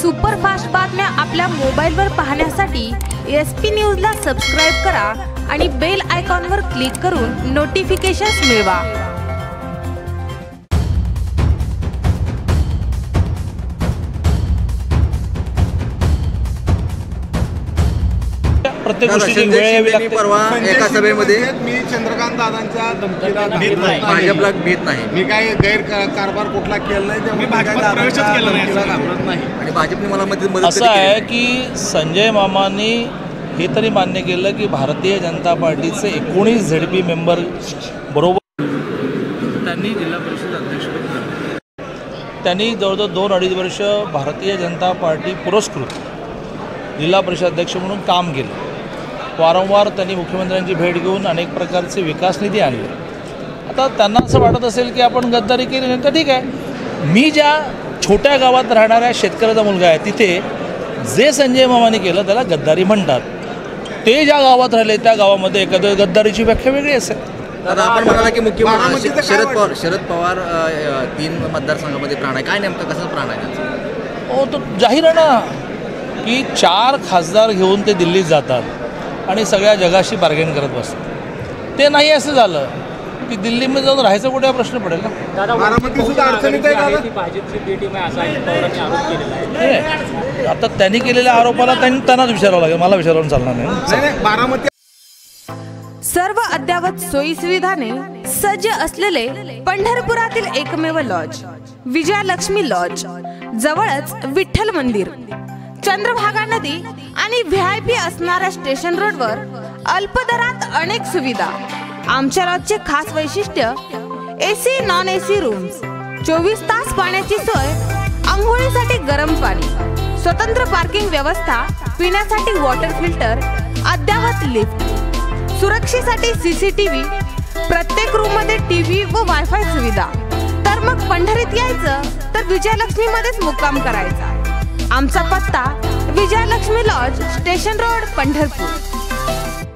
Superfast बातम्या आपल्या मोबाईलवर पाहण्यासाठी एस पी न्यूजला सबस्क्राईब करा आणि बेल आयकॉनवर क्लिक करून नोटिफिकेशन्स मिळवा. प्रत्येक गोष्टीची वेळ यावी लागते परवा एका सभेमध्ये मी चंद्रकांत दादांच्या धमकीला भीत नाही. भाजपला भीत नाही मी काय गैर कारभार कुठला केला नाही त्यामुळे मी भाजपात प्रवेशच केला नाही. धमकीला घाबरत नाही आणि भाजपने मला मदत असं आहे. की संजय मामांनी हे तरी मान्य केलं की भारतीय जनता पार्टीचे एकोणीस झेड पी मेंबर बरोबर त्यांनी जिल्हा परिषद अध्यक्षपद त्यांनी जवळजवळ दोन अडीच वर्ष भारतीय जनता पार्टी पुरस्कृत जिल्हा परिषद अध्यक्ष म्हणून काम केलं वारंवार त्यांनी मुख्यमंत्र्यांची भेट घेऊन अनेक प्रकारचे विकास निधी आणले. आता त्यांना असं वाटत असेल की आपण गद्दारी केली नाही तर ठीक आहे. मी ज्या छोट्या गावात राहणाऱ्या शेतकऱ्याचा मुलगा आहे तिथे जे संजय मामाने केलं त्याला गद्दारी म्हणतात. ते ज्या गावात राहिले त्या गावामध्ये एखाद्या गद्दारीची व्याख्या वेगळी असेल. दादा आपण म्हणाला की मुख्यमंत्री शरद? पवार शरद पवार तीन मतदारसंघामध्ये प्राण आहे. काय नेमकं कसं प्राण आहे त्यांचं? हो तो जाहीर आहे ना की चार खासदार घेऊन ते दिल्लीत जातात. आणि सगळ्या जगाशी बार्गेन करत बसतात. ते नाही असं झालं की दिल्लीमध्ये जाऊन राहायचं कुठे हा प्रश्न पडेल ना? आता? त्यांनी केलेल्या आरोपाला त्यांनी त्यांनाच विचारावं लागेल मला विचारून चालणार नाही. नाही नाही बारामती सर्व अद्ययावत सोयी सुविधाने सज्ज असलेले पंढरपुरातील एकमेव लॉज विजयालक्ष्मी लॉज जवळच विठ्ठल मंदिर. चंद्रभागा नदी आणि व्ही आय पी असणाऱ्या स्टेशन रोडवर अल्पदरात अनेक सुविधा. आमच्या लॉजचे खास वैशिष्ट्य एसी नॉन एसी रूम्स चोवीस तास पाण्याची सोय आंघोळीसाठी गरम पाणी स्वतंत्र पार्किंग व्यवस्था पिण्यासाठी वॉटर फिल्टर अद्यावत लिफ्ट सुरक्षेसाठी सीसीटीव्ही प्रत्येक रूममध्ये टीव्ही व वायफाय सुविधा. तर मग पंढरीत यायचं तर विजयलक्ष्मी मध्येच मुक्काम करायचा. आमचा पत्ता Vijayalakshmi lodge station road Pandharpur.